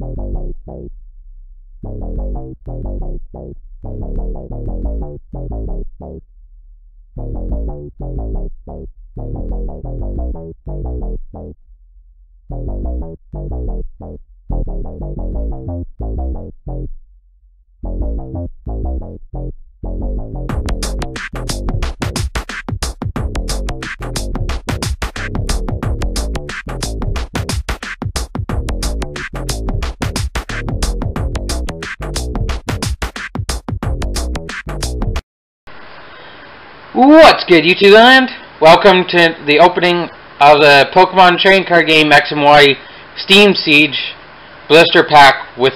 Bye. What's good, YouTube land? Welcome to the opening of the Pokemon Trading Card Game X and Y Steam Siege Blister Pack with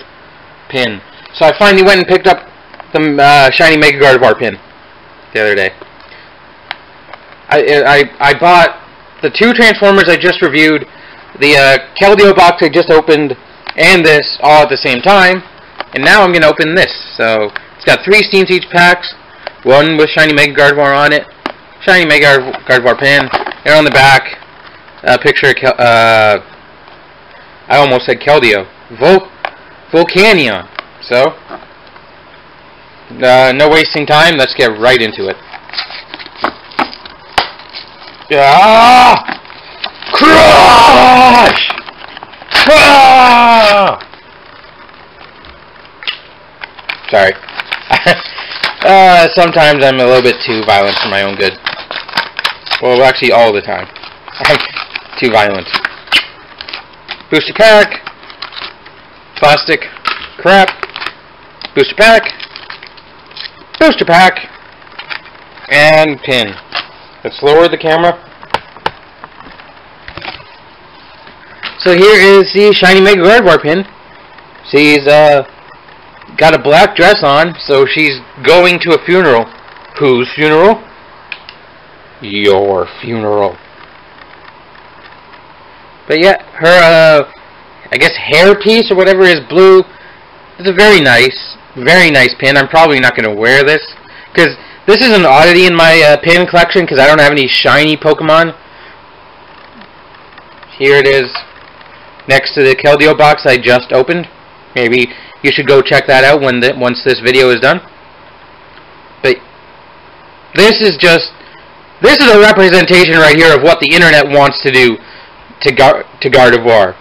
pin. So I finally went and picked up the uh, Shiny Mega Gardevoir pin the other day. I, I, I bought the two Transformers I just reviewed, the uh, Keldeo box I just opened, and this all at the same time. And now I'm going to open this. So it's got three Steam Siege packs. One with Shiny Mega Gardevoir on it, Shiny Mega Gardevoir pin, and on the back, a picture of, Kel uh, I almost said Keldeo, Vol Volcanion. So, uh, no wasting time, let's get right into it. Ah! Crush! Ah! Sorry. Uh, sometimes I'm a little bit too violent for my own good. Well, actually, all the time. I'm too violent. Booster pack. Plastic. Crap. Booster pack. Booster pack. And pin. Let's lower the camera. So here is the Shiny Mega Gardevoir pin. She's, uh, got a black dress on, so she's going to a funeral. Whose funeral? Your funeral. But yeah, her, uh, I guess hair piece or whatever is blue. It's a very nice, very nice pin. I'm probably not going to wear this, because this is an oddity in my uh, pin collection, because I don't have any shiny Pokemon. Here it is, next to the Keldeo box I just opened. Maybe you should go check that out when the, once this video is done. But this is just this is a representation right here of what the internet wants to do to Gar to Gardevoir.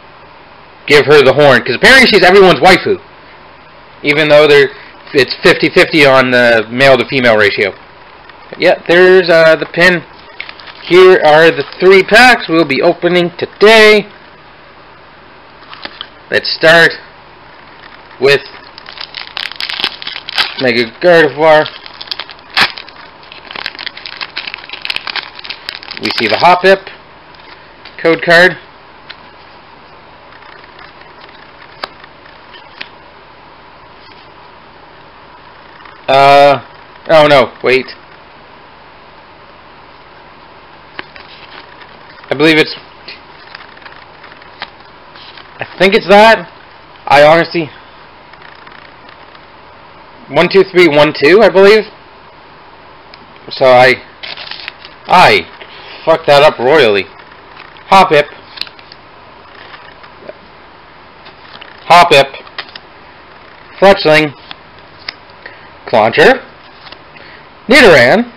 Give her the horn because apparently she's everyone's waifu, even though they it's 50-50 on the male to female ratio. But yeah, there's uh, the pin. Here are the three packs we'll be opening today. Let's start with Mega Gardevoir. We see the Hoppip code card. Uh, oh no, wait. I believe it's... I think it's that. I honestly... One, two, three, one, two, I believe. So I, I fucked that up royally. Hoppip. Hoppip. Fletchling. Clauncher. Nidoran.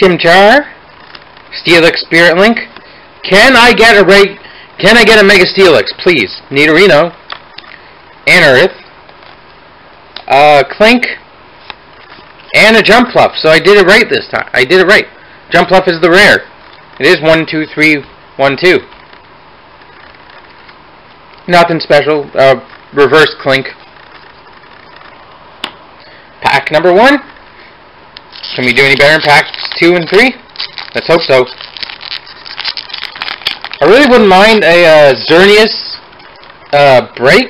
Chimchar. Steelix Spirit Link. Can I get a rate? Can I get a Mega Steelix, please? Nidorino. Anorith uh, Klink, and a jump Jumpluff. So I did it right this time. I did it right. Jump Jumpluff is the rare. It is one, two, three, one, two. Nothing special. Uh, reverse Klink. Pack number one. Can we do any better in packs two and three? Let's hope so. I really wouldn't mind a uh, Xerneas uh, break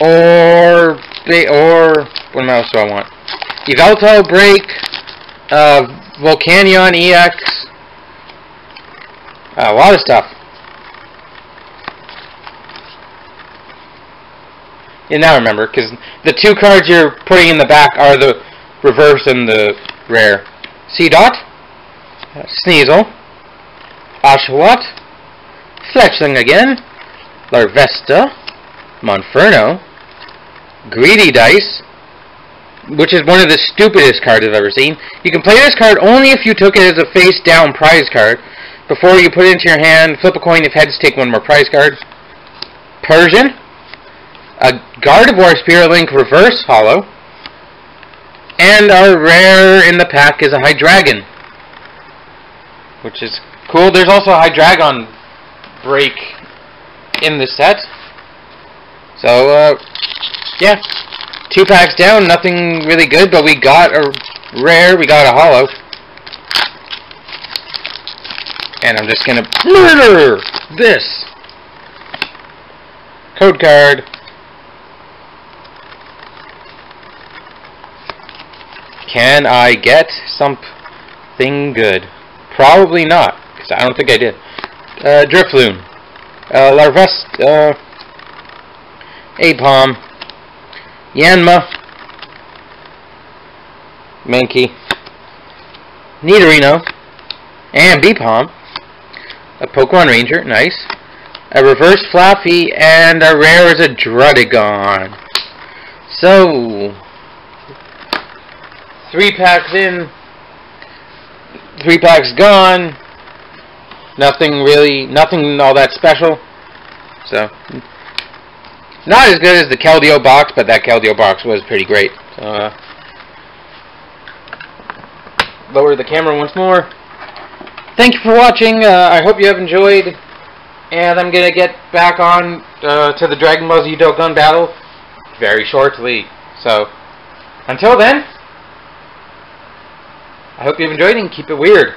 or or what else do I want? Yveltal Break, uh, Volcanion EX, uh, a lot of stuff. And now remember, because the two cards you're putting in the back are the reverse and the rare. Seedot, Sneasel, Oshawott, Fletchling again, Larvesta, Monferno, Greedy Dice, which is one of the stupidest cards I've ever seen. You can play this card only if you took it as a face-down prize card. Before you put it into your hand, flip a coin if heads, take one more prize card. Persian, a Gardevoir Spirit Link Reverse Holo, and our rare in the pack is a Hydreigon, which is cool. There's also a Hydreigon break in the set. So, uh, yeah. Two packs down, nothing really good, but we got a rare, we got a holo. And I'm just gonna murder this. Code card. Can I get something good? Probably not, because I don't think I did. Uh, Drifloon. Uh, Larvest, uh, Aipom. Yanma. Mankey. Nidorino. And Beepom. A Pokemon Ranger, nice. A Reverse Flaaffy, and a rare is a Druddigon. So, three packs in, three packs gone, nothing really, nothing all that special. So, not as good as the Keldeo box, but that Keldeo box was pretty great. Uh, lower the camera once more. Thank you for watching. Uh, I hope you have enjoyed. And I'm going to get back on uh, to the Dragon Ball Z Gun battle very shortly. So, until then, I hope you've enjoyed and keep it weird.